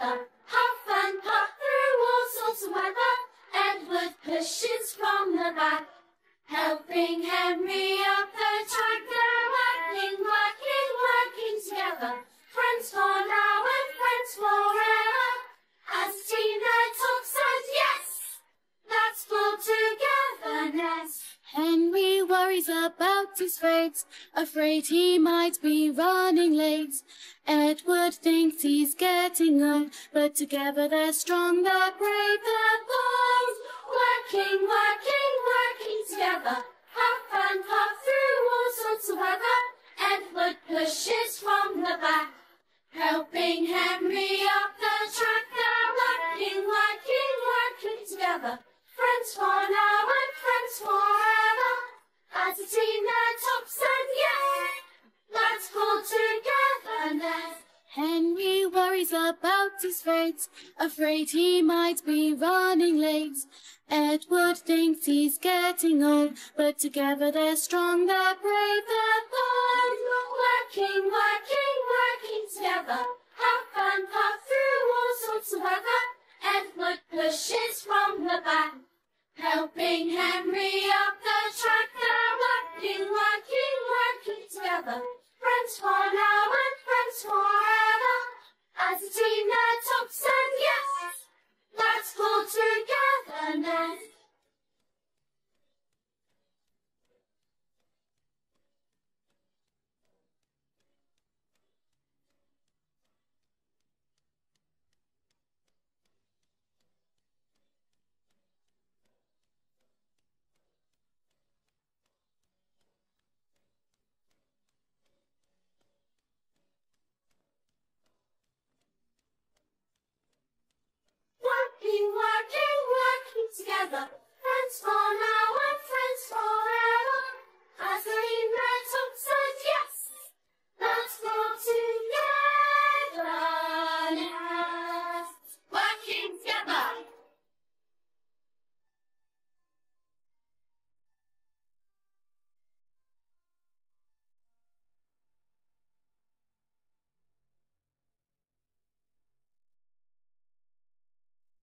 Together. Huff and puff through all sorts of weather. Edward pushes from the back, helping Henry up the track. They're working, working, working together. Friends for now and friends forever. As a team their top said yes. That's full togetherness. Henry worries about his fate, afraid he might be running late. Edward thinks he's getting old, but together they're strong, they're brave, they're bold. Working, working, working together. Puff and puff through all sorts of weather. Edward pushes from the back, helping Henry up the track. They're working, working, working together. Friends for now worries about his fate, afraid he might be running late. Edward thinks he's getting old, but together they're strong, they're brave, they're bold. Working, working, working together. Puff and puff through all sorts of weather. Edward pushes from the back, helping Henry up the track. They're working, working, working together. Friends for As a team, tops and yes, let's pull togetherness. Gaza.